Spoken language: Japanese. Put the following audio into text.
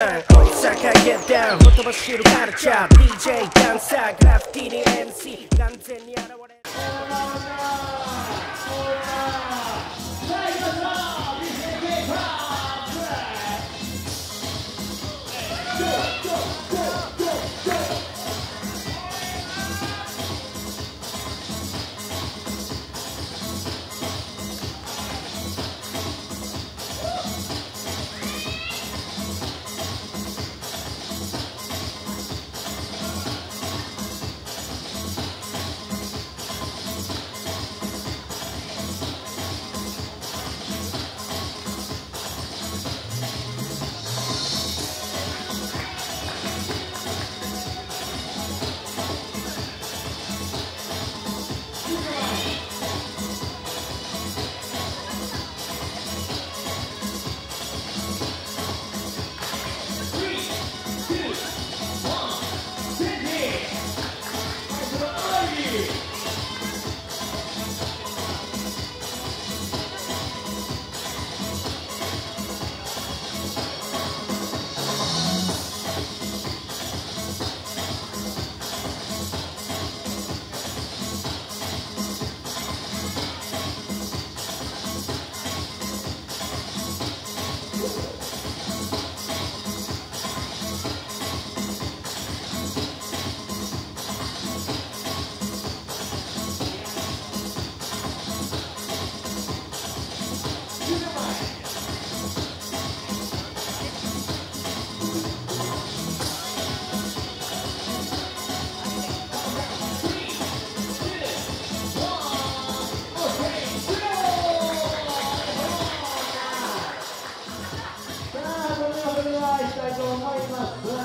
大阪 get down ほとばしるカルチャー DJ ダンサーグラフィティに MC 完全に現れさあ、それではそれでは行きたいと思います。